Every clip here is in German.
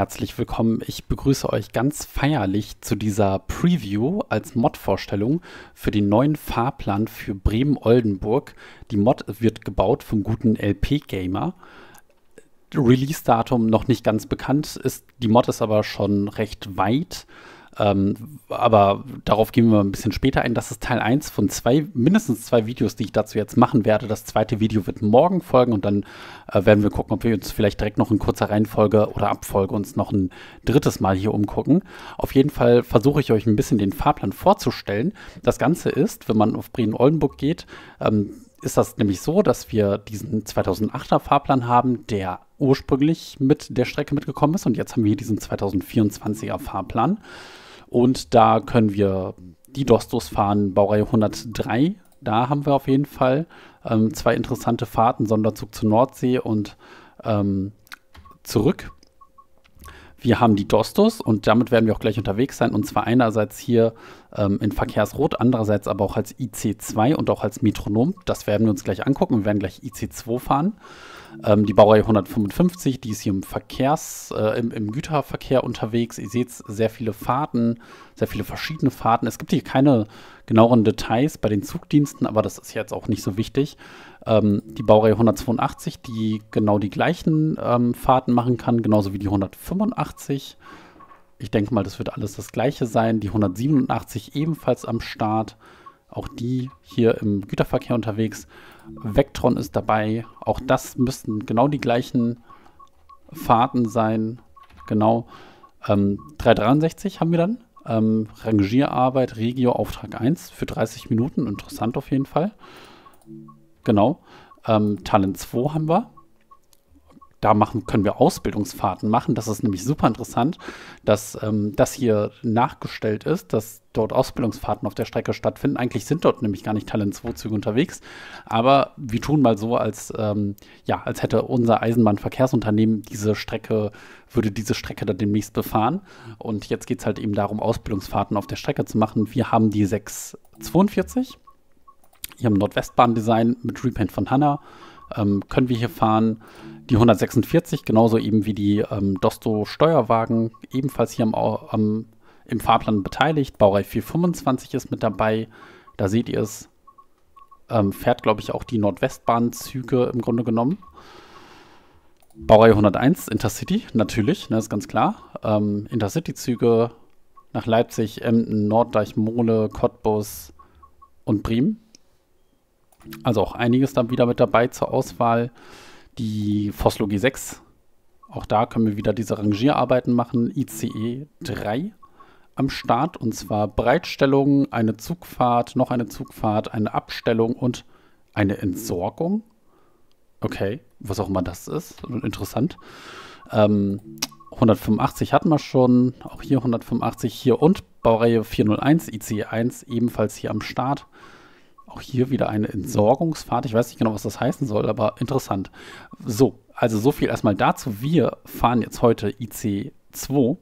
herzlich willkommen. Ich begrüße euch ganz feierlich zu dieser Preview als Mod-Vorstellung für den neuen Fahrplan für Bremen-Oldenburg. Die Mod wird gebaut vom guten LP-Gamer. Release-Datum noch nicht ganz bekannt ist. Die Mod ist aber schon recht weit. Ähm, aber darauf gehen wir ein bisschen später ein. Das ist Teil 1 von zwei, mindestens zwei Videos, die ich dazu jetzt machen werde. Das zweite Video wird morgen folgen und dann äh, werden wir gucken, ob wir uns vielleicht direkt noch in kurzer Reihenfolge oder Abfolge uns noch ein drittes Mal hier umgucken. Auf jeden Fall versuche ich euch ein bisschen den Fahrplan vorzustellen. Das Ganze ist, wenn man auf Bremen-Oldenburg geht, ähm, ist das nämlich so, dass wir diesen 2008er Fahrplan haben, der ursprünglich mit der Strecke mitgekommen ist und jetzt haben wir hier diesen 2024er Fahrplan. Und da können wir die Dostos fahren, Baureihe 103. Da haben wir auf jeden Fall ähm, zwei interessante Fahrten, Sonderzug zur Nordsee und ähm, zurück. Wir haben die Dostos und damit werden wir auch gleich unterwegs sein. Und zwar einerseits hier ähm, in Verkehrsrot, andererseits aber auch als IC2 und auch als Metronom. Das werden wir uns gleich angucken. Wir werden gleich IC2 fahren. Ähm, die Baureihe 155, die ist hier im Verkehrs, äh, im, im, Güterverkehr unterwegs. Ihr seht sehr viele Fahrten, sehr viele verschiedene Fahrten. Es gibt hier keine genaueren Details bei den Zugdiensten, aber das ist jetzt auch nicht so wichtig. Ähm, die Baureihe 182, die genau die gleichen ähm, Fahrten machen kann, genauso wie die 185. Ich denke mal, das wird alles das gleiche sein. Die 187 ebenfalls am Start. Auch die hier im Güterverkehr unterwegs. Vectron ist dabei. Auch das müssten genau die gleichen Fahrten sein. Genau. Ähm, 363 haben wir dann. Ähm, Rangierarbeit, Regio, Auftrag 1 für 30 Minuten. Interessant auf jeden Fall. Genau. Ähm, Talent 2 haben wir da machen, können wir Ausbildungsfahrten machen. Das ist nämlich super interessant, dass ähm, das hier nachgestellt ist, dass dort Ausbildungsfahrten auf der Strecke stattfinden. Eigentlich sind dort nämlich gar nicht Talent 2 Züge unterwegs, aber wir tun mal so, als, ähm, ja, als hätte unser Eisenbahnverkehrsunternehmen diese Strecke, würde diese Strecke dann demnächst befahren. Und jetzt geht es halt eben darum, Ausbildungsfahrten auf der Strecke zu machen. Wir haben die 642 hier im Nordwestbahn-Design mit Repaint von Hanna. Ähm, können wir hier fahren. Die 146, genauso eben wie die ähm, Dosto Steuerwagen, ebenfalls hier am, am, im Fahrplan beteiligt. Baureihe 425 ist mit dabei. Da seht ihr es. Ähm, fährt, glaube ich, auch die Nordwestbahnzüge im Grunde genommen. Baureihe 101, Intercity, natürlich, ne, ist ganz klar. Ähm, Intercity-Züge nach Leipzig, Emden, Norddeich, Mole, Cottbus und Bremen. Also auch einiges dann wieder mit dabei zur Auswahl. Die Foslo G6, auch da können wir wieder diese Rangierarbeiten machen. ICE 3 am Start und zwar Bereitstellung, eine Zugfahrt, noch eine Zugfahrt, eine Abstellung und eine Entsorgung. Okay, was auch immer das ist, interessant. Ähm, 185 hatten wir schon, auch hier 185 hier und Baureihe 401 ICE 1 ebenfalls hier am Start. Auch hier wieder eine Entsorgungsfahrt. Ich weiß nicht genau, was das heißen soll, aber interessant. So, also so viel erstmal dazu. Wir fahren jetzt heute IC2.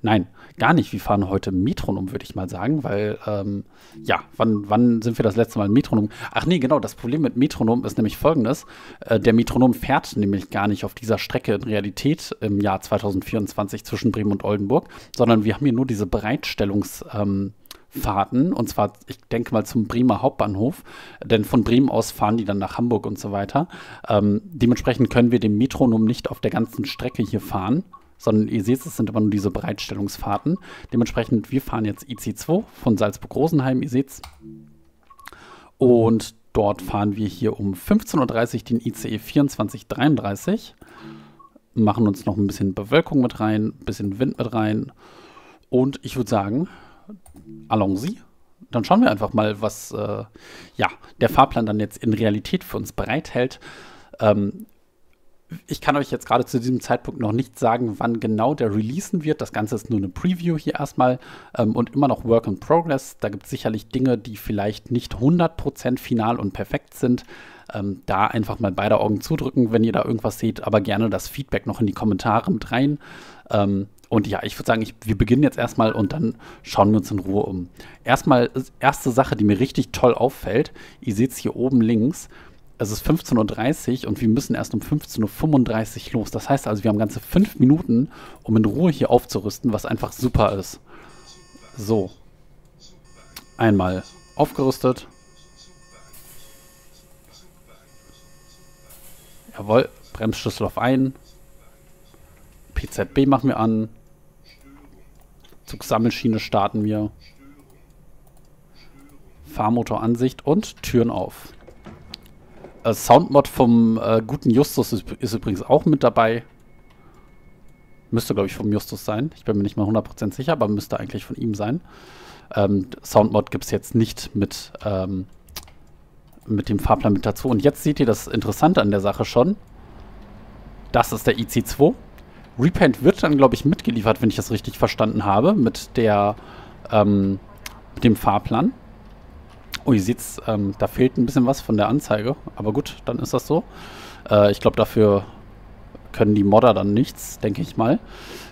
Nein, gar nicht. Wir fahren heute Metronom, würde ich mal sagen, weil, ähm, ja, wann, wann sind wir das letzte Mal Metronom? Ach nee, genau, das Problem mit Metronom ist nämlich folgendes. Äh, der Metronom fährt nämlich gar nicht auf dieser Strecke in Realität im Jahr 2024 zwischen Bremen und Oldenburg, sondern wir haben hier nur diese Bereitstellungs- ähm, Fahrten, und zwar, ich denke mal, zum Bremer Hauptbahnhof, denn von Bremen aus fahren die dann nach Hamburg und so weiter. Ähm, dementsprechend können wir den Metronom nicht auf der ganzen Strecke hier fahren, sondern ihr seht, es sind immer nur diese Bereitstellungsfahrten. Dementsprechend, wir fahren jetzt IC2 von Salzburg-Rosenheim, ihr seht's. Und dort fahren wir hier um 15.30 Uhr den ICE 2433, machen uns noch ein bisschen Bewölkung mit rein, ein bisschen Wind mit rein. Und ich würde sagen, allons-y. Dann schauen wir einfach mal, was äh, ja, der Fahrplan dann jetzt in Realität für uns bereithält. Ähm, ich kann euch jetzt gerade zu diesem Zeitpunkt noch nicht sagen, wann genau der releasen wird. Das Ganze ist nur eine Preview hier erstmal ähm, und immer noch Work in Progress. Da gibt es sicherlich Dinge, die vielleicht nicht 100% final und perfekt sind. Ähm, da einfach mal beide Augen zudrücken, wenn ihr da irgendwas seht, aber gerne das Feedback noch in die Kommentare mit rein. Ähm, und ja, ich würde sagen, ich, wir beginnen jetzt erstmal und dann schauen wir uns in Ruhe um. Erstmal, erste Sache, die mir richtig toll auffällt, ihr seht es hier oben links, es ist 15.30 Uhr und wir müssen erst um 15.35 Uhr los. Das heißt also, wir haben ganze fünf Minuten, um in Ruhe hier aufzurüsten, was einfach super ist. So. Einmal aufgerüstet. Jawohl, Bremsschlüssel auf ein. PZB machen wir an. Zugsammelschiene starten wir. Fahrmotoransicht und Türen auf. Äh, Soundmod vom äh, guten Justus ist, ist, übrigens auch mit dabei. Müsste, glaube ich, vom Justus sein. Ich bin mir nicht mal 100% sicher, aber müsste eigentlich von ihm sein. Ähm, Soundmod gibt es jetzt nicht mit, ähm, mit dem Fahrplan mit dazu. Und jetzt seht ihr das Interessante an der Sache schon. Das ist der IC2. Repaint wird dann, glaube ich, mitgeliefert, wenn ich das richtig verstanden habe, mit der ähm, mit dem Fahrplan. Oh, ihr seht ähm, da fehlt ein bisschen was von der Anzeige. Aber gut, dann ist das so. Äh, ich glaube, dafür können die Modder dann nichts, denke ich mal.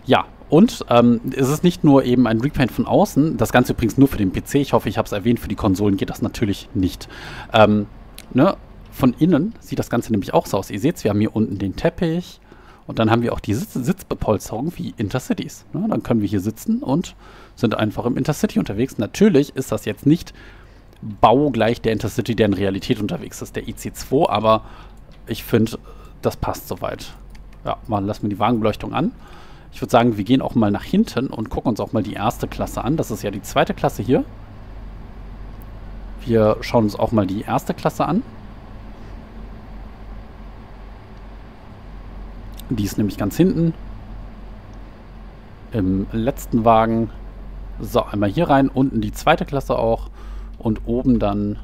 Ja, und ähm, es ist nicht nur eben ein Repaint von außen, das Ganze übrigens nur für den PC. Ich hoffe, ich habe es erwähnt, für die Konsolen geht das natürlich nicht. Ähm, ne? Von innen sieht das Ganze nämlich auch so aus. Ihr seht, wir haben hier unten den Teppich und dann haben wir auch die Sitz Sitzbepolsterung wie Intercities. Ne? Dann können wir hier sitzen und sind einfach im Intercity unterwegs. Natürlich ist das jetzt nicht baugleich der Intercity, der in Realität unterwegs ist, der IC2, aber ich finde, das passt soweit. Ja, mal lassen wir die Wagenbeleuchtung an. Ich würde sagen, wir gehen auch mal nach hinten und gucken uns auch mal die erste Klasse an. Das ist ja die zweite Klasse hier. Wir schauen uns auch mal die erste Klasse an. Die ist nämlich ganz hinten. Im letzten Wagen. So, einmal hier rein. Unten die zweite Klasse auch und oben dann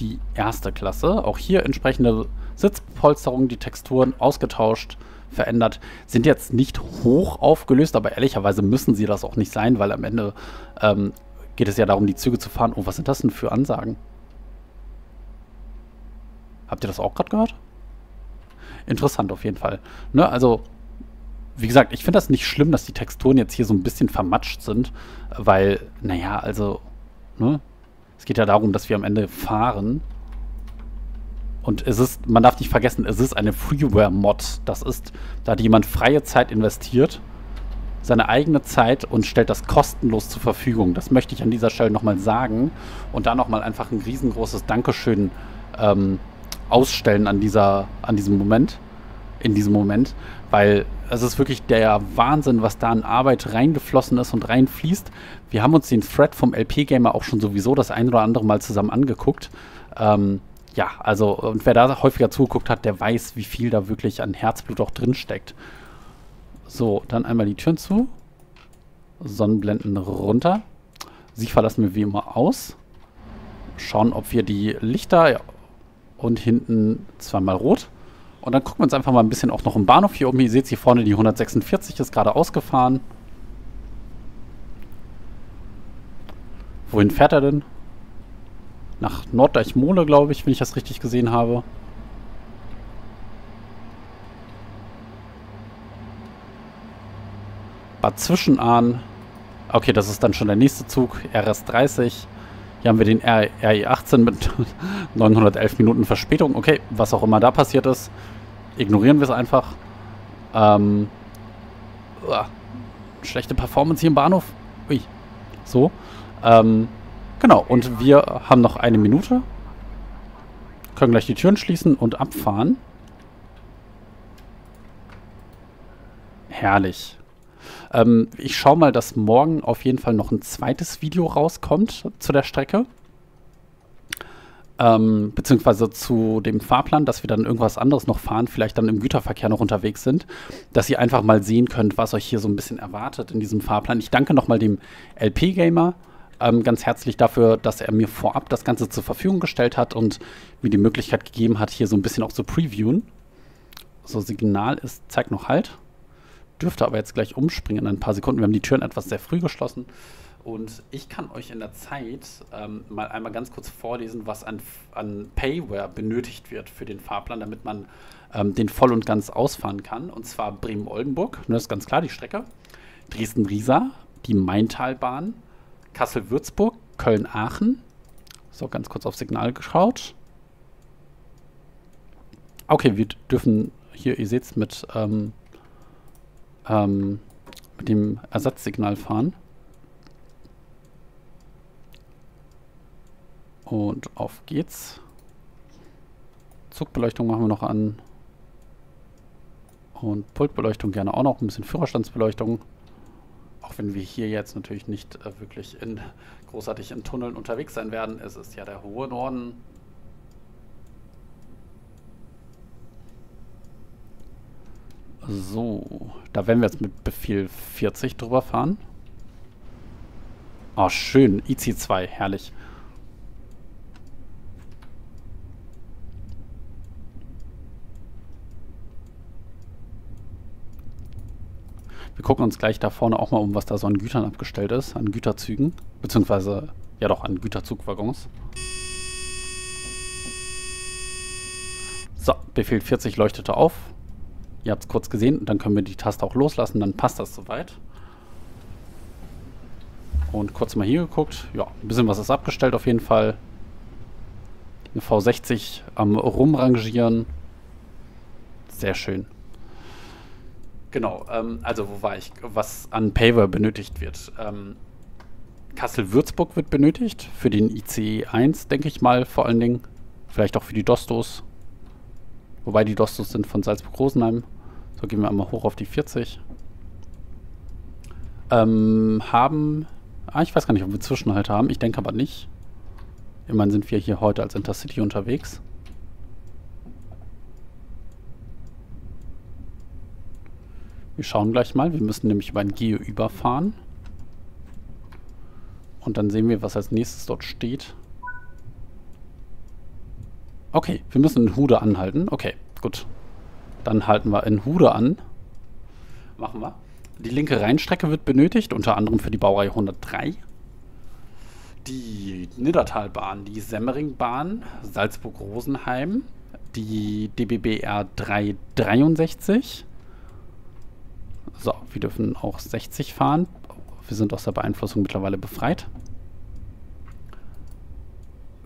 die erste Klasse. Auch hier entsprechende Sitzpolsterung, die Texturen ausgetauscht, verändert. Sind jetzt nicht hoch aufgelöst, aber ehrlicherweise müssen sie das auch nicht sein, weil am Ende ähm, geht es ja darum, die Züge zu fahren. Oh, was sind das denn für Ansagen? Habt ihr das auch gerade gehört? Interessant auf jeden Fall. Ne, also, wie gesagt, ich finde das nicht schlimm, dass die Texturen jetzt hier so ein bisschen vermatscht sind, weil, naja, also Ne? Es geht ja darum, dass wir am Ende fahren. Und es ist, man darf nicht vergessen, es ist eine Freeware-Mod. Das ist, da hat jemand freie Zeit investiert, seine eigene Zeit und stellt das kostenlos zur Verfügung. Das möchte ich an dieser Stelle nochmal sagen. Und da nochmal einfach ein riesengroßes Dankeschön ähm, ausstellen an, dieser, an diesem Moment. In diesem Moment. Weil es ist wirklich der Wahnsinn, was da an Arbeit reingeflossen ist und reinfließt. Wir haben uns den Thread vom LP-Gamer auch schon sowieso das ein oder andere Mal zusammen angeguckt. Ähm, ja, also, und wer da häufiger zugeguckt hat, der weiß, wie viel da wirklich an Herzblut auch drin steckt. So, dann einmal die Türen zu. Sonnenblenden runter. Sie verlassen wir wie immer aus. Schauen, ob wir die Lichter und hinten zweimal rot. Und dann gucken wir uns einfach mal ein bisschen auch noch im Bahnhof hier oben. Ihr seht hier vorne, die 146 ist gerade ausgefahren. Wohin fährt er denn? Nach Norddeichmole, glaube ich, wenn ich das richtig gesehen habe. Bad Zwischenahn. Okay, das ist dann schon der nächste Zug. RS30. Hier haben wir den RE18 mit 911 Minuten Verspätung. Okay, was auch immer da passiert ist, ignorieren wir es einfach. Ähm, schlechte Performance hier im Bahnhof. Ui. So. Ähm, genau, und wir haben noch eine Minute. Können gleich die Türen schließen und abfahren. Herrlich. Ähm, ich schaue mal, dass morgen auf jeden Fall noch ein zweites Video rauskommt zu der Strecke. Ähm, beziehungsweise zu dem Fahrplan, dass wir dann irgendwas anderes noch fahren, vielleicht dann im Güterverkehr noch unterwegs sind, dass ihr einfach mal sehen könnt, was euch hier so ein bisschen erwartet in diesem Fahrplan. Ich danke nochmal dem LP-Gamer ähm, ganz herzlich dafür, dass er mir vorab das Ganze zur Verfügung gestellt hat und mir die Möglichkeit gegeben hat, hier so ein bisschen auch zu previewen. So, Signal ist, zeigt noch Halt. Dürfte aber jetzt gleich umspringen in ein paar Sekunden. Wir haben die Türen etwas sehr früh geschlossen. Und ich kann euch in der Zeit ähm, mal einmal ganz kurz vorlesen, was an, an Payware benötigt wird für den Fahrplan, damit man ähm, den voll und ganz ausfahren kann. Und zwar Bremen-Oldenburg, das ist ganz klar die Strecke. Dresden-Riesa, die Maintalbahn, Kassel-Würzburg, Köln-Aachen. So, ganz kurz auf Signal geschaut. Okay, wir dürfen hier, ihr seht es, mit, ähm, ähm, mit dem Ersatzsignal fahren. Und auf geht's. Zugbeleuchtung machen wir noch an. Und Pultbeleuchtung gerne auch noch. Ein bisschen Führerstandsbeleuchtung. Auch wenn wir hier jetzt natürlich nicht äh, wirklich in, großartig in Tunneln unterwegs sein werden. Es ist ja der hohe Norden. So, da werden wir jetzt mit Befehl 40 drüber fahren. Oh, schön. IC2, herrlich. Wir gucken uns gleich da vorne auch mal um, was da so an Gütern abgestellt ist, an Güterzügen, beziehungsweise, ja doch, an Güterzugwaggons. So, Befehl 40 leuchtete auf. Ihr habt es kurz gesehen, dann können wir die Taste auch loslassen, dann passt das soweit. Und kurz mal hier geguckt. Ja, ein bisschen was ist abgestellt auf jeden Fall. Eine V60 am Rumrangieren. Sehr schön. Genau, ähm, also wo war ich? Was an Paver benötigt wird. Ähm, Kassel-Würzburg wird benötigt für den ICE 1, denke ich mal, vor allen Dingen. Vielleicht auch für die Dostos. Wobei die Dostos sind von Salzburg-Rosenheim. So gehen wir einmal hoch auf die 40. Ähm, haben. Ah, ich weiß gar nicht, ob wir Zwischenhalt haben. Ich denke aber nicht. Immerhin sind wir hier heute als Intercity unterwegs. Wir schauen gleich mal. Wir müssen nämlich über ein Geo überfahren. Und dann sehen wir, was als nächstes dort steht. Okay, wir müssen in Hude anhalten. Okay, gut. Dann halten wir in Hude an. Machen wir. Die linke Rheinstrecke wird benötigt, unter anderem für die Baureihe 103. Die Niddertalbahn, die Semmeringbahn, Salzburg-Rosenheim, die DBBR 363, so, wir dürfen auch 60 fahren. Wir sind aus der Beeinflussung mittlerweile befreit.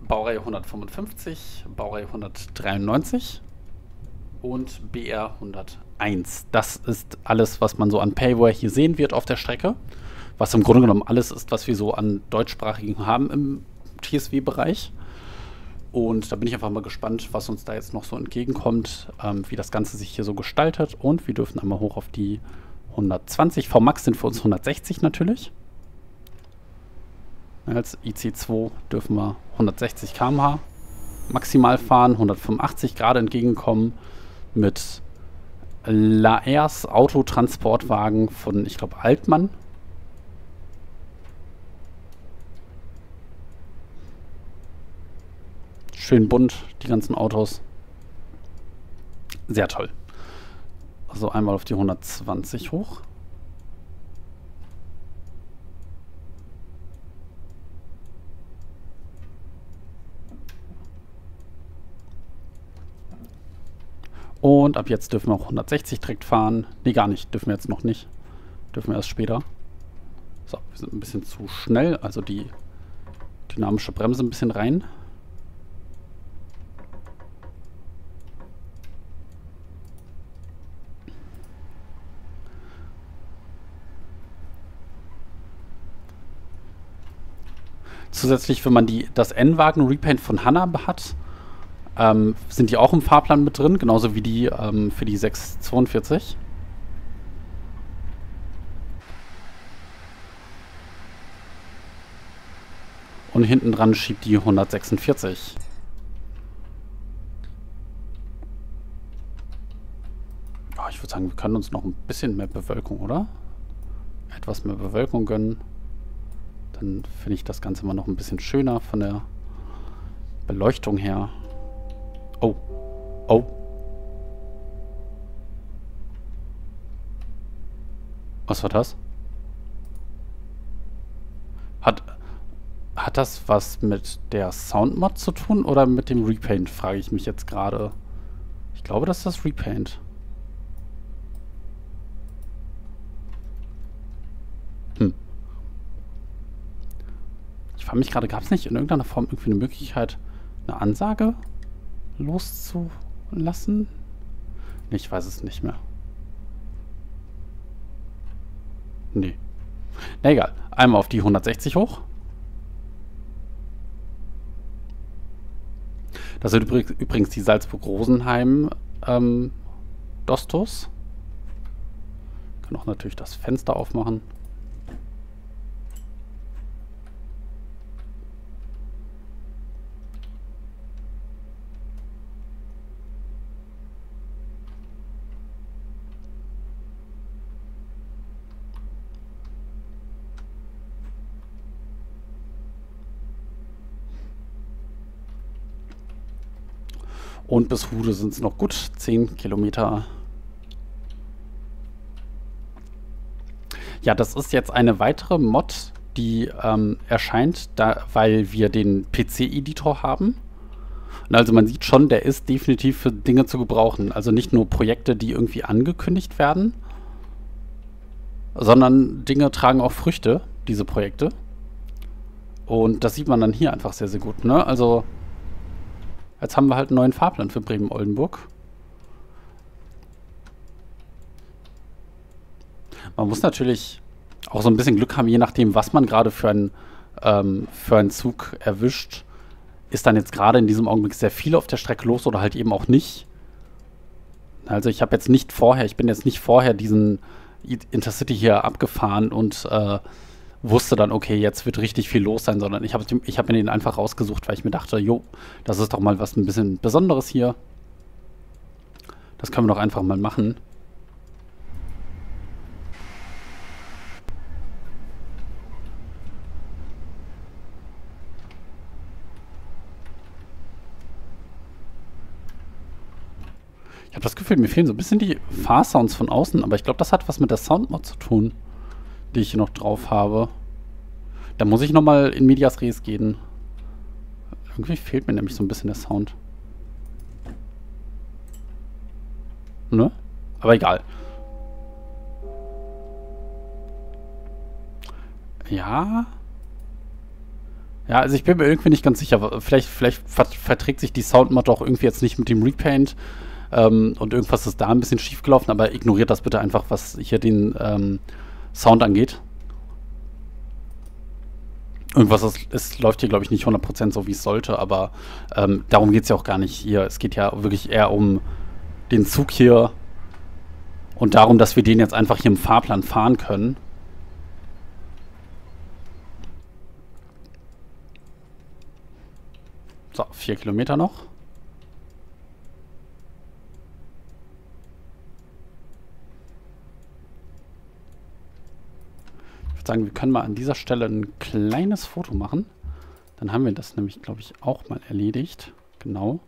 Baureihe 155, Baureihe 193 und BR 101. Das ist alles, was man so an Payware hier sehen wird auf der Strecke. Was im Grunde genommen alles ist, was wir so an deutschsprachigen haben im TSW-Bereich. Und da bin ich einfach mal gespannt, was uns da jetzt noch so entgegenkommt, ähm, wie das Ganze sich hier so gestaltet. Und wir dürfen einmal hoch auf die 120. VMAX sind für uns 160 natürlich. Als IC2 dürfen wir 160 km/h maximal fahren, 185 Grad entgegenkommen mit Laers Autotransportwagen von, ich glaube, Altmann. Schön bunt, die ganzen Autos. Sehr toll. Also einmal auf die 120 hoch. Und ab jetzt dürfen wir auch 160 direkt fahren. Ne, gar nicht. Dürfen wir jetzt noch nicht. Dürfen wir erst später. So, wir sind ein bisschen zu schnell. Also die dynamische Bremse ein bisschen rein. Zusätzlich, wenn man die, das N-Wagen-Repaint von Hanna hat, ähm, sind die auch im Fahrplan mit drin, genauso wie die ähm, für die 642. Und hinten dran schiebt die 146. Oh, ich würde sagen, wir können uns noch ein bisschen mehr Bewölkung, oder? Etwas mehr Bewölkung gönnen dann finde ich das Ganze mal noch ein bisschen schöner von der Beleuchtung her. Oh. Oh. Was war das? Hat, hat das was mit der Soundmod zu tun oder mit dem Repaint, frage ich mich jetzt gerade. Ich glaube, das ist das Repaint. frage mich gerade, gab es nicht in irgendeiner Form irgendwie eine Möglichkeit, eine Ansage loszu... lassen? Ich weiß es nicht mehr. Nee. Na egal. Einmal auf die 160 hoch. Das sind übrigens die Salzburg-Rosenheim ähm. Kann auch natürlich das Fenster aufmachen. Und bis Hude sind es noch gut 10 Kilometer. Ja, das ist jetzt eine weitere Mod, die ähm, erscheint, da, weil wir den PC-Editor haben. Und also man sieht schon, der ist definitiv für Dinge zu gebrauchen. Also nicht nur Projekte, die irgendwie angekündigt werden, sondern Dinge tragen auch Früchte, diese Projekte. Und das sieht man dann hier einfach sehr, sehr gut. Ne? Also Jetzt haben wir halt einen neuen Fahrplan für Bremen-Oldenburg. Man muss natürlich auch so ein bisschen Glück haben, je nachdem, was man gerade für, ein, ähm, für einen Zug erwischt. Ist dann jetzt gerade in diesem Augenblick sehr viel auf der Strecke los oder halt eben auch nicht. Also ich habe jetzt nicht vorher, ich bin jetzt nicht vorher diesen Intercity hier abgefahren und äh, wusste dann, okay, jetzt wird richtig viel los sein, sondern ich habe ich hab mir den einfach rausgesucht, weil ich mir dachte, jo, das ist doch mal was ein bisschen Besonderes hier. Das können wir doch einfach mal machen. Ich habe das Gefühl, mir fehlen so ein bisschen die Fahrsounds von außen, aber ich glaube, das hat was mit der Soundmod zu tun die ich hier noch drauf habe. Da muss ich nochmal in Medias Res gehen. Irgendwie fehlt mir nämlich so ein bisschen der Sound. Ne? Aber egal. Ja. Ja, also ich bin mir irgendwie nicht ganz sicher. Vielleicht, vielleicht verträgt sich die Soundmod auch irgendwie jetzt nicht mit dem Repaint. Ähm, und irgendwas ist da ein bisschen schief gelaufen, aber ignoriert das bitte einfach, was hier den ähm, Sound angeht. Irgendwas ist, ist läuft hier, glaube ich, nicht 100% so, wie es sollte, aber ähm, darum geht es ja auch gar nicht hier. Es geht ja wirklich eher um den Zug hier und darum, dass wir den jetzt einfach hier im Fahrplan fahren können. So, vier Kilometer noch. Würde sagen, wir können mal an dieser Stelle ein kleines Foto machen. Dann haben wir das nämlich, glaube ich, auch mal erledigt. Genau.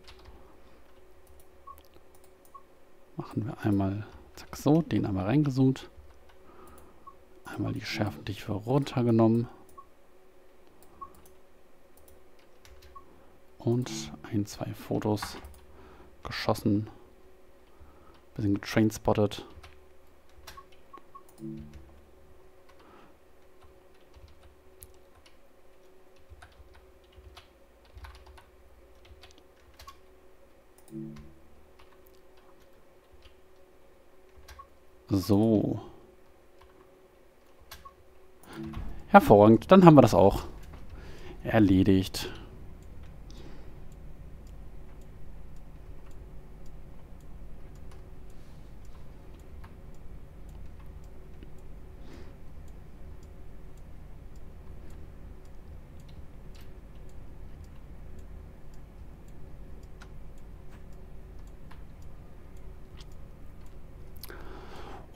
Machen wir einmal, zack, so, den einmal reingezoomt. Einmal die Schärfentiefe runtergenommen. Und ein, zwei Fotos geschossen. Bisschen getrainspottet. So. Hervorragend, dann haben wir das auch erledigt.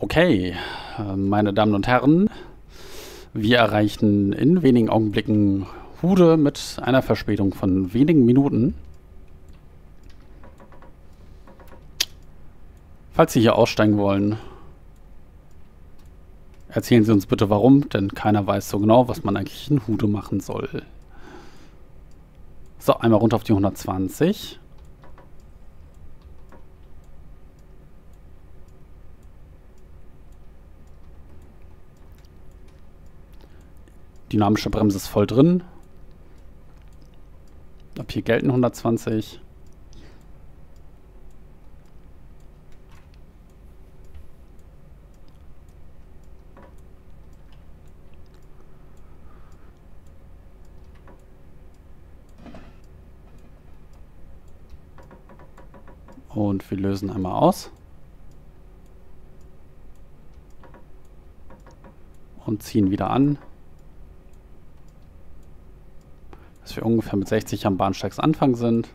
Okay, meine Damen und Herren, wir erreichen in wenigen Augenblicken Hude mit einer Verspätung von wenigen Minuten. Falls Sie hier aussteigen wollen, erzählen Sie uns bitte warum, denn keiner weiß so genau, was man eigentlich in Hude machen soll. So, einmal runter auf die 120. Dynamische Bremse ist voll drin. Ab hier gelten 120. Und wir lösen einmal aus. Und ziehen wieder an. Wir ungefähr mit 60 am Bahnsteigsanfang sind.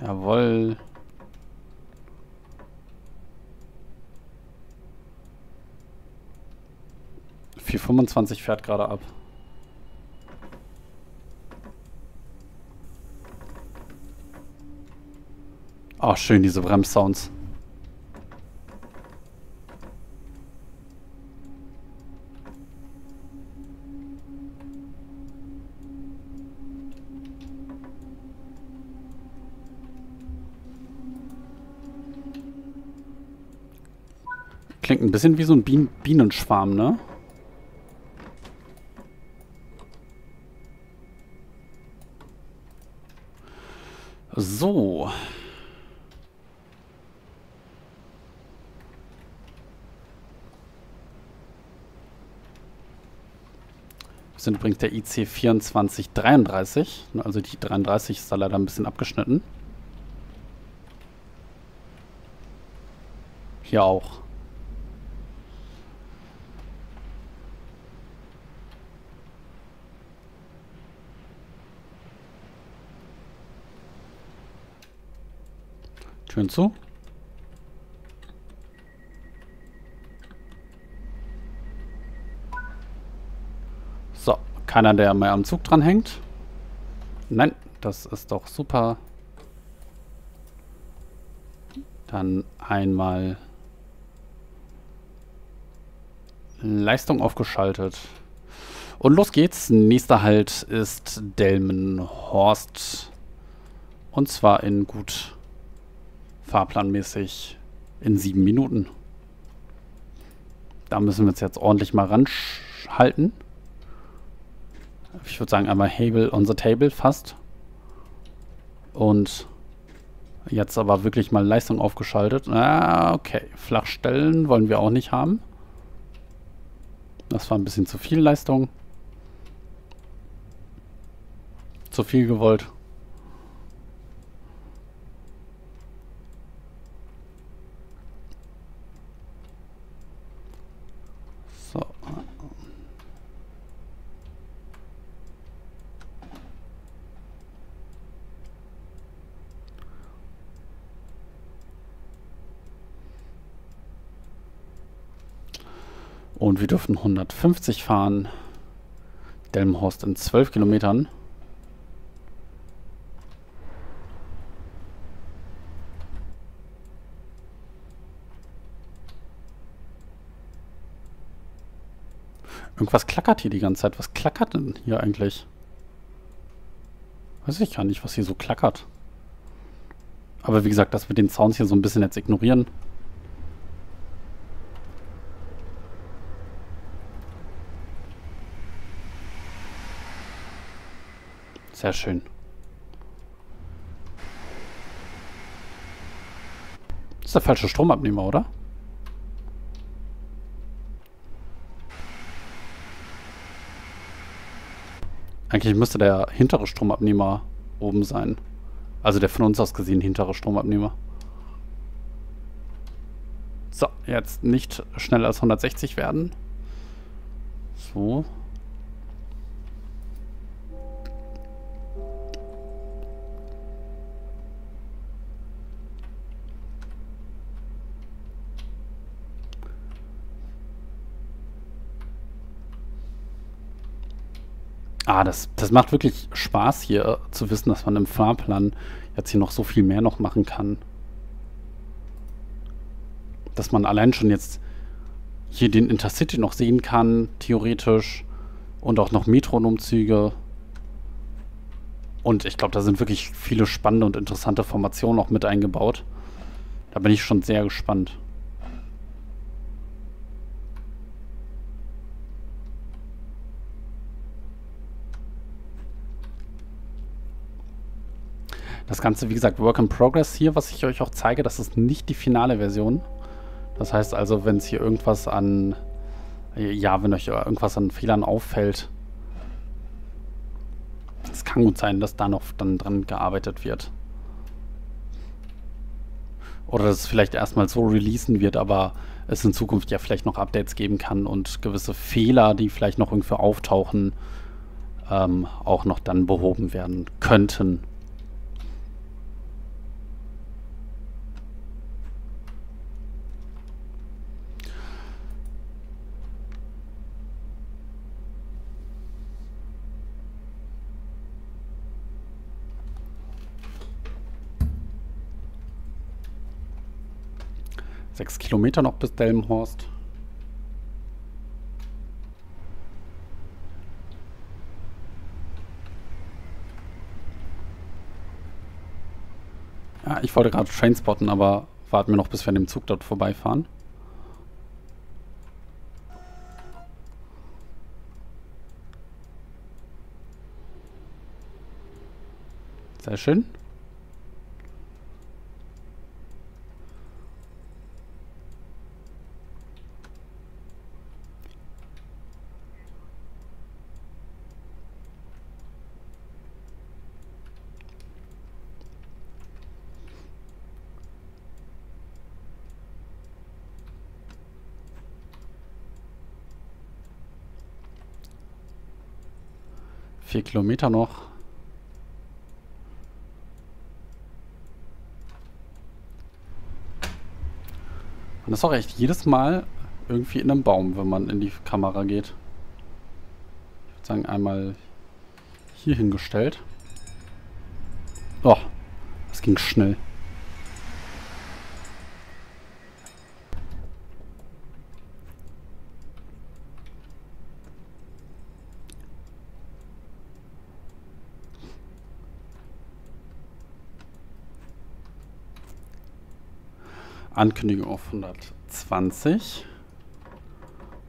Jawohl. Vier 25 fährt gerade ab. Oh, schön, diese Bremssounds. Klingt bisschen wie so ein Bien Bienenschwarm, ne? So. sind übrigens der IC 2433. Also die 33 ist da leider ein bisschen abgeschnitten. Hier auch. Türen zu. Keiner, der mehr am Zug dran hängt. Nein, das ist doch super. Dann einmal Leistung aufgeschaltet. Und los geht's. Nächster Halt ist Delmenhorst. Und zwar in gut fahrplanmäßig in sieben Minuten. Da müssen wir uns jetzt ordentlich mal ranhalten ich würde sagen, einmal Hable on the Table fast. Und jetzt aber wirklich mal Leistung aufgeschaltet. Ah, okay. Flachstellen wollen wir auch nicht haben. Das war ein bisschen zu viel Leistung. Zu viel gewollt. Und wir dürfen 150 fahren. Delmenhorst in 12 Kilometern. Irgendwas klackert hier die ganze Zeit. Was klackert denn hier eigentlich? Weiß ich gar nicht, was hier so klackert. Aber wie gesagt, dass wir den Sounds hier so ein bisschen jetzt ignorieren. Sehr schön. Das ist der falsche Stromabnehmer, oder? Eigentlich müsste der hintere Stromabnehmer oben sein. Also der von uns aus gesehen hintere Stromabnehmer. So, jetzt nicht schneller als 160 werden. So. Ah, das, das macht wirklich Spaß hier äh, zu wissen, dass man im Fahrplan jetzt hier noch so viel mehr noch machen kann. Dass man allein schon jetzt hier den Intercity noch sehen kann, theoretisch. Und auch noch Metronomzüge. Und ich glaube, da sind wirklich viele spannende und interessante Formationen auch mit eingebaut. Da bin ich schon sehr gespannt. Das Ganze, wie gesagt, Work in Progress hier, was ich euch auch zeige, das ist nicht die finale Version. Das heißt also, wenn es hier irgendwas an, ja, wenn euch irgendwas an Fehlern auffällt, es kann gut sein, dass da noch dann dran gearbeitet wird. Oder dass es vielleicht erstmal so releasen wird, aber es in Zukunft ja vielleicht noch Updates geben kann und gewisse Fehler, die vielleicht noch irgendwo auftauchen, ähm, auch noch dann behoben werden könnten. Sechs Kilometer noch bis Delmenhorst. Ja, ich wollte gerade Train spotten, aber warten wir noch, bis wir an dem Zug dort vorbeifahren. Sehr schön. Vier Kilometer noch. Man ist auch echt jedes Mal irgendwie in einem Baum, wenn man in die Kamera geht. Ich würde sagen, einmal hier hingestellt. Oh, das ging schnell. 'Ankündigung auf 120.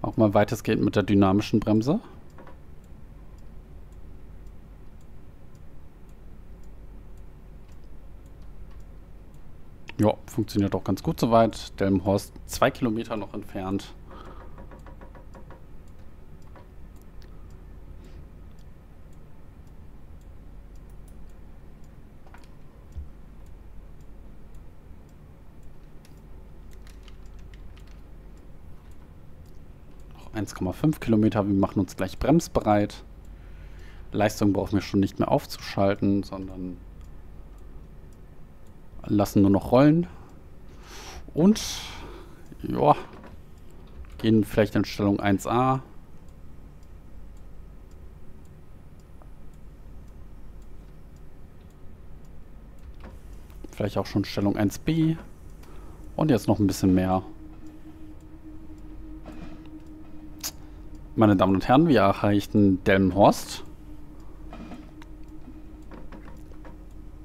Auch mal weitestgehend mit der dynamischen Bremse. Ja, funktioniert auch ganz gut soweit. Delmenhorst zwei Kilometer noch entfernt. 1,5 Kilometer. Wir machen uns gleich bremsbereit. Leistung brauchen wir schon nicht mehr aufzuschalten, sondern lassen nur noch rollen. Und ja, gehen vielleicht in Stellung 1a. Vielleicht auch schon Stellung 1b. Und jetzt noch ein bisschen mehr. Meine Damen und Herren, wir erreichten Delmenhorst.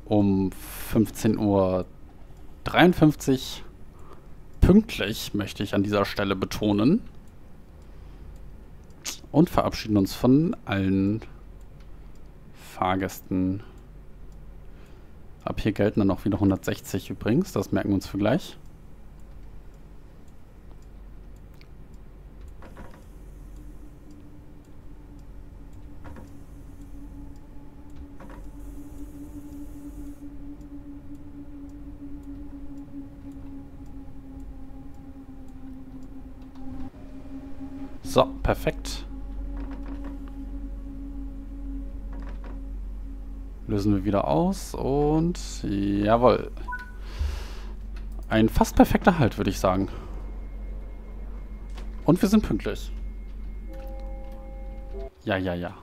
Um 15.53 Uhr pünktlich, möchte ich an dieser Stelle betonen. Und verabschieden uns von allen Fahrgästen. Ab hier gelten dann auch wieder 160 übrigens, das merken wir uns für gleich. So, perfekt. Lösen wir wieder aus und jawohl. Ein fast perfekter Halt, würde ich sagen. Und wir sind pünktlich. Ja, ja, ja.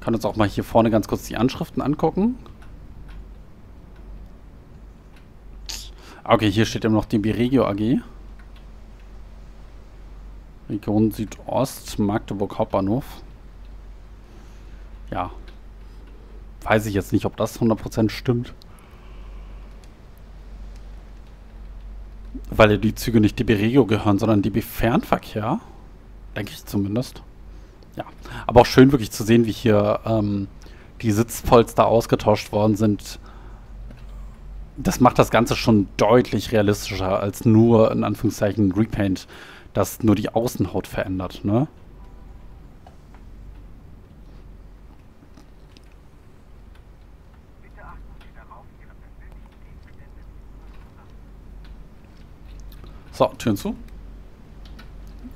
Kann uns auch mal hier vorne ganz kurz die Anschriften angucken. Okay, hier steht immer noch DB Regio AG. Region Südost, Magdeburg Hauptbahnhof. Ja. Weiß ich jetzt nicht, ob das 100% stimmt. Weil die Züge nicht DB Regio gehören, sondern DB Fernverkehr. Denke ich zumindest. Ja. Aber auch schön wirklich zu sehen, wie hier ähm, die Sitzpolster ausgetauscht worden sind das macht das Ganze schon deutlich realistischer als nur, in Anführungszeichen, Repaint, das nur die Außenhaut verändert, ne? So, Türen zu.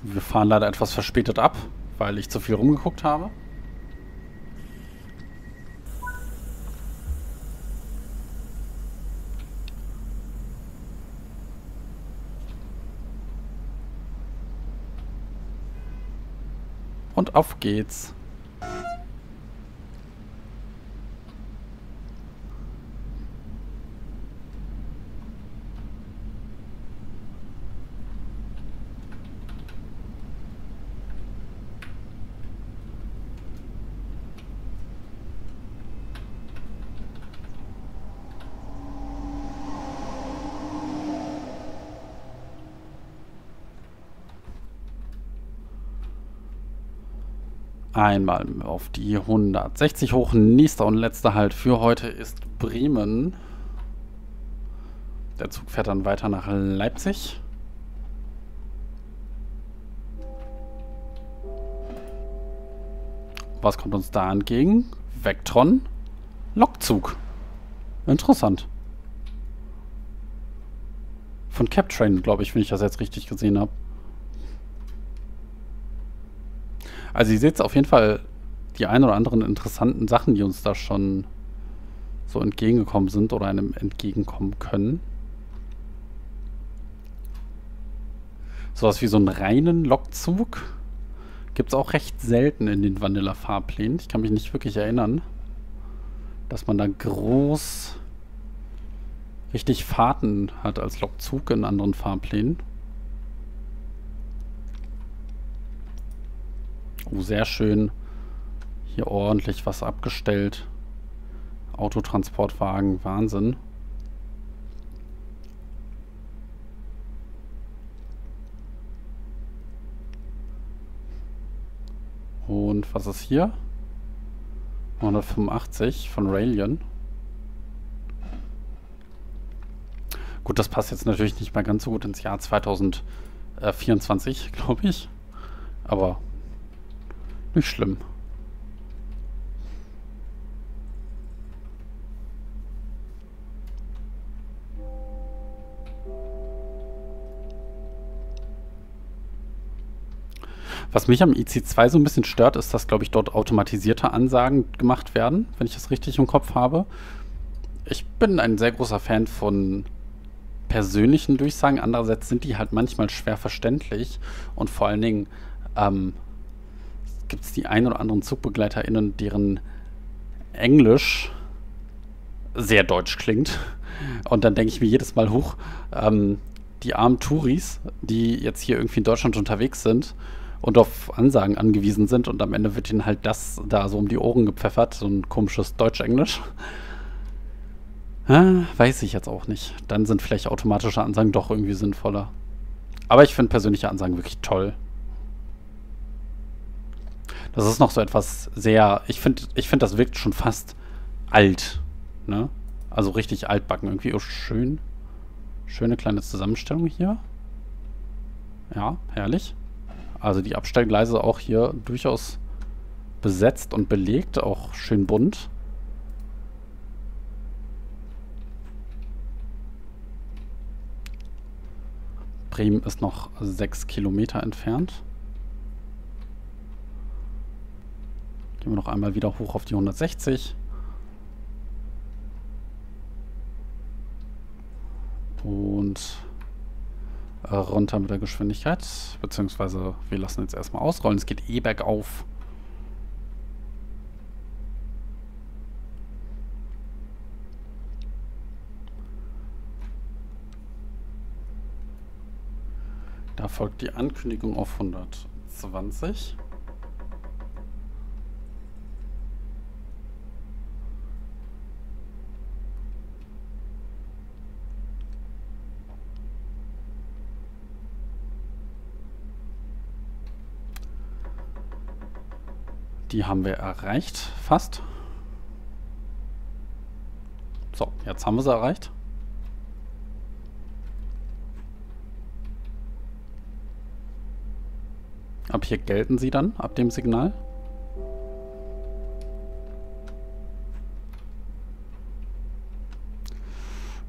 Wir fahren leider etwas verspätet ab, weil ich zu viel rumgeguckt habe. Und auf geht's. Einmal auf die 160 hoch. Nächster und letzter Halt für heute ist Bremen. Der Zug fährt dann weiter nach Leipzig. Was kommt uns da entgegen? Vectron. Lokzug. Interessant. Von Captrain, glaube ich, wenn ich das jetzt richtig gesehen habe. Also ihr seht auf jeden Fall die ein oder anderen interessanten Sachen, die uns da schon so entgegengekommen sind oder einem entgegenkommen können. Sowas wie so einen reinen Lokzug gibt es auch recht selten in den Vanilla-Fahrplänen. Ich kann mich nicht wirklich erinnern, dass man da groß richtig Fahrten hat als Lokzug in anderen Fahrplänen. Oh, sehr schön. Hier ordentlich was abgestellt. Autotransportwagen, Wahnsinn. Und was ist hier? 185 von Railion. Gut, das passt jetzt natürlich nicht mehr ganz so gut ins Jahr 2024, glaube ich. Aber nicht schlimm. Was mich am IC2 so ein bisschen stört, ist, dass, glaube ich, dort automatisierte Ansagen gemacht werden, wenn ich das richtig im Kopf habe. Ich bin ein sehr großer Fan von persönlichen Durchsagen. Andererseits sind die halt manchmal schwer verständlich und vor allen Dingen ähm, gibt es die ein oder anderen ZugbegleiterInnen, deren Englisch sehr deutsch klingt. Und dann denke ich mir jedes Mal hoch, ähm, die armen Touris, die jetzt hier irgendwie in Deutschland unterwegs sind und auf Ansagen angewiesen sind und am Ende wird ihnen halt das da so um die Ohren gepfeffert, so ein komisches Deutsch-Englisch. Weiß ich jetzt auch nicht. Dann sind vielleicht automatische Ansagen doch irgendwie sinnvoller. Aber ich finde persönliche Ansagen wirklich toll. Das ist noch so etwas sehr, ich finde, ich finde, das wirkt schon fast alt. Ne? Also richtig altbacken irgendwie. Oh, schön. Schöne kleine Zusammenstellung hier. Ja, herrlich. Also die Abstellgleise auch hier durchaus besetzt und belegt, auch schön bunt. Bremen ist noch sechs Kilometer entfernt. Gehen wir noch einmal wieder hoch auf die 160. Und runter mit der Geschwindigkeit. Beziehungsweise wir lassen jetzt erstmal ausrollen. Es geht eh bergauf. Da folgt die Ankündigung auf 120. Die haben wir erreicht, fast. So, jetzt haben wir sie erreicht. Ab hier gelten sie dann, ab dem Signal.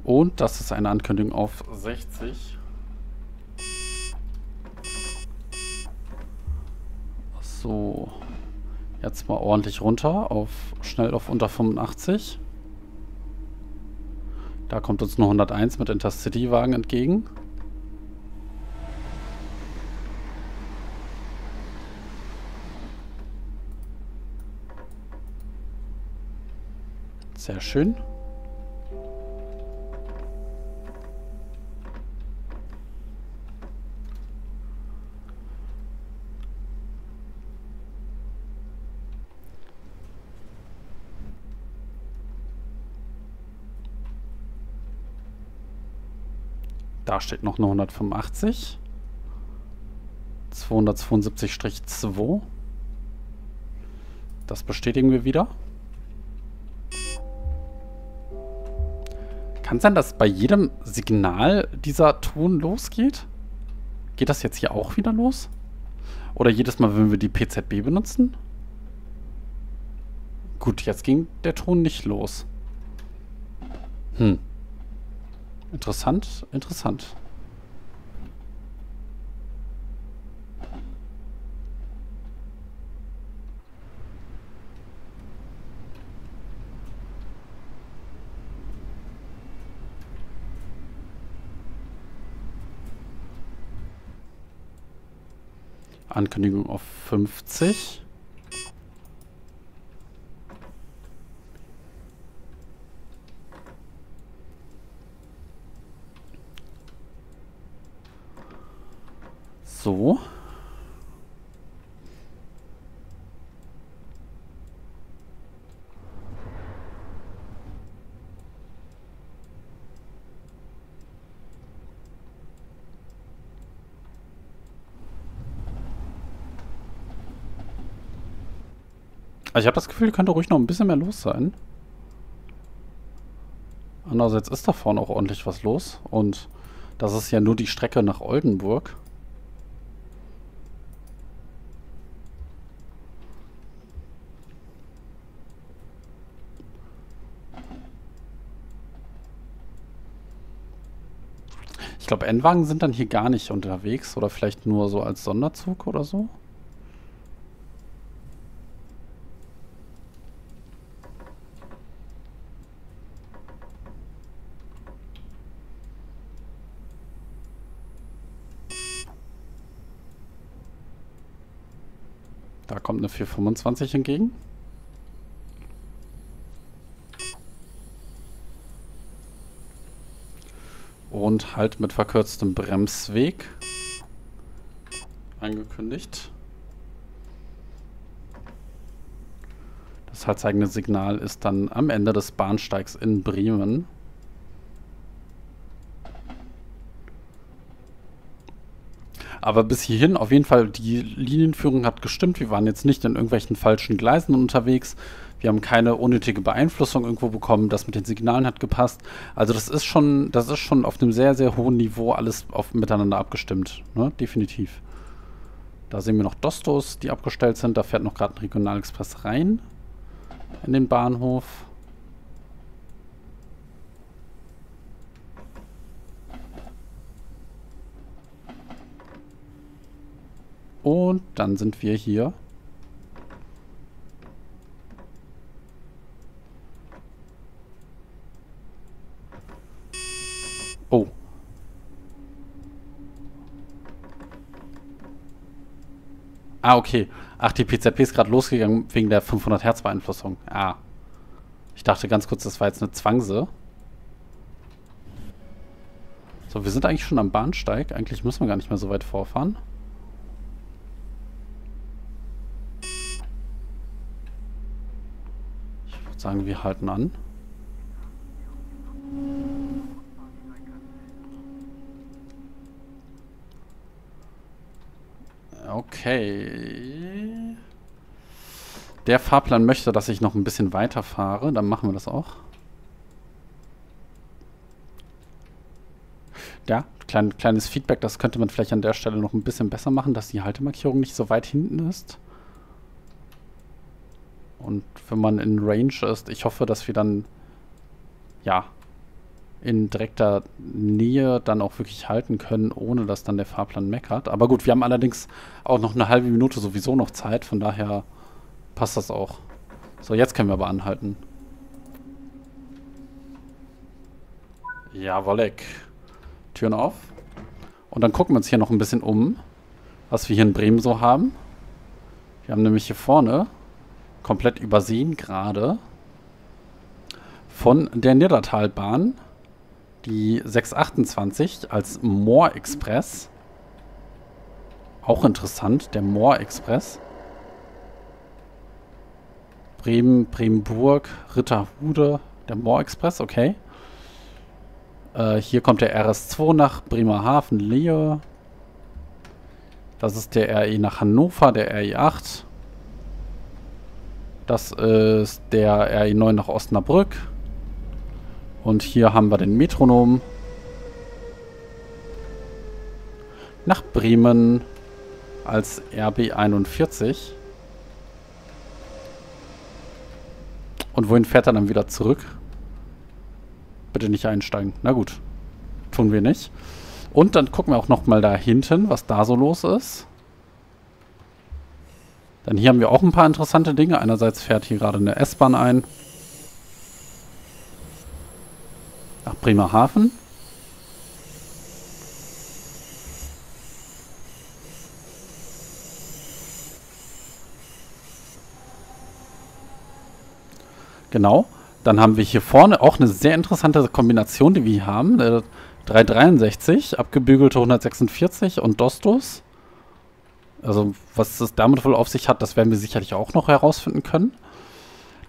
Und das ist eine Ankündigung auf 60. So. Jetzt mal ordentlich runter, auf schnell auf unter 85. Da kommt uns nur 101 mit Intercity-Wagen entgegen. Sehr schön. Da steht noch eine 185. 272-2. Das bestätigen wir wieder. Kann sein, dass bei jedem Signal dieser Ton losgeht? Geht das jetzt hier auch wieder los? Oder jedes Mal, wenn wir die PZB benutzen? Gut, jetzt ging der Ton nicht los. Hm. Interessant, interessant. Ankündigung auf 50. So. Also ich habe das Gefühl, könnte ruhig noch ein bisschen mehr los sein. Andererseits ist da vorne auch ordentlich was los. Und das ist ja nur die Strecke nach Oldenburg. Ich glaube, N-Wagen sind dann hier gar nicht unterwegs oder vielleicht nur so als Sonderzug oder so. Da kommt eine 425 entgegen. Und halt mit verkürztem Bremsweg. Angekündigt. Das haltzeigende Signal ist dann am Ende des Bahnsteigs in Bremen. Aber bis hierhin auf jeden Fall, die Linienführung hat gestimmt. Wir waren jetzt nicht in irgendwelchen falschen Gleisen unterwegs. Wir haben keine unnötige Beeinflussung irgendwo bekommen. Das mit den Signalen hat gepasst. Also das ist schon, das ist schon auf einem sehr, sehr hohen Niveau alles auf, miteinander abgestimmt. Ne? Definitiv. Da sehen wir noch Dostos, die abgestellt sind. Da fährt noch gerade ein Regionalexpress rein in den Bahnhof. Und dann sind wir hier. Oh. Ah, okay. Ach, die PZP ist gerade losgegangen wegen der 500 Hertz Beeinflussung. Ah. Ich dachte ganz kurz, das war jetzt eine Zwangse. So, wir sind eigentlich schon am Bahnsteig. Eigentlich müssen wir gar nicht mehr so weit vorfahren. sagen, wir halten an. Okay. Der Fahrplan möchte, dass ich noch ein bisschen weiter fahre. Dann machen wir das auch. Ja, klein, kleines Feedback. Das könnte man vielleicht an der Stelle noch ein bisschen besser machen, dass die Haltemarkierung nicht so weit hinten ist. Und wenn man in Range ist, ich hoffe, dass wir dann, ja, in direkter Nähe dann auch wirklich halten können, ohne dass dann der Fahrplan meckert. Aber gut, wir haben allerdings auch noch eine halbe Minute sowieso noch Zeit, von daher passt das auch. So, jetzt können wir aber anhalten. Ja, Wolleck. Türen auf. Und dann gucken wir uns hier noch ein bisschen um, was wir hier in Bremen so haben. Wir haben nämlich hier vorne, komplett übersehen gerade, von der Niddertalbahn die 628 als Moor Express. Auch interessant, der Moor Express. Bremen, Bremenburg, Ritterhude, der Moor Express, okay. Äh, hier kommt der RS2 nach Bremerhaven, Lehe. Das ist der RE nach Hannover, der RE8. Das ist der RE9 nach Osnabrück. Und hier haben wir den Metronom. Nach Bremen als RB41. Und wohin fährt er dann wieder zurück? Bitte nicht einsteigen. Na gut. Tun wir nicht. Und dann gucken wir auch noch mal da hinten, was da so los ist. Dann hier haben wir auch ein paar interessante Dinge. Einerseits fährt hier gerade eine S-Bahn ein. Nach Bremerhaven. Genau. Dann haben wir hier vorne auch eine sehr interessante Kombination, die wir haben. Äh, 363, abgebügelte 146 und Dostos. Also was es damit wohl auf sich hat, das werden wir sicherlich auch noch herausfinden können.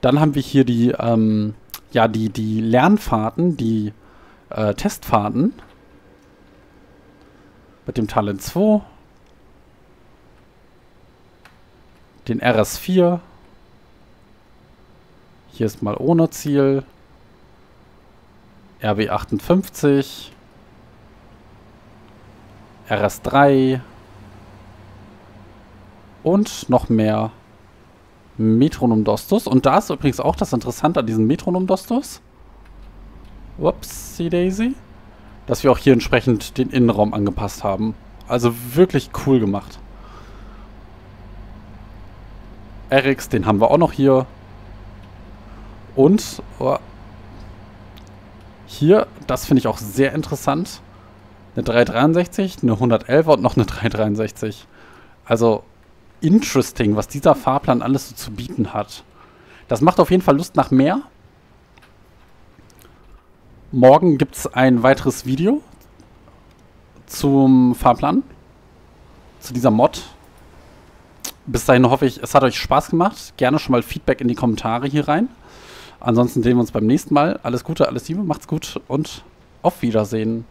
Dann haben wir hier die ähm, ja, die, die Lernfahrten, die äh, Testfahrten mit dem Talent 2, den RS4, hier ist mal ohne Ziel, RB58, RS3 und noch mehr Metronom Dostos. Und da ist übrigens auch das Interessante an diesem Metronom Dostos. Whoopsie Daisy. Dass wir auch hier entsprechend den Innenraum angepasst haben. Also wirklich cool gemacht. RX, den haben wir auch noch hier. Und oh, hier, das finde ich auch sehr interessant. Eine 363, eine 111 und noch eine 363. Also interesting, was dieser Fahrplan alles so zu bieten hat. Das macht auf jeden Fall Lust nach mehr. Morgen gibt es ein weiteres Video zum Fahrplan, zu dieser Mod. Bis dahin hoffe ich, es hat euch Spaß gemacht. Gerne schon mal Feedback in die Kommentare hier rein. Ansonsten sehen wir uns beim nächsten Mal. Alles Gute, alles Liebe, macht's gut und auf Wiedersehen.